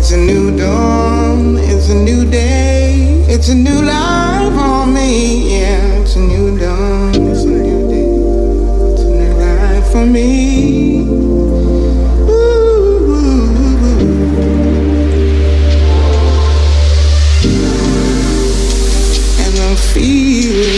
It's a new dawn, it's a new day, it's a new life on me. Yeah, it's a new dawn, it's a new day, it's a new life for me. Ooh. And I'm feeling.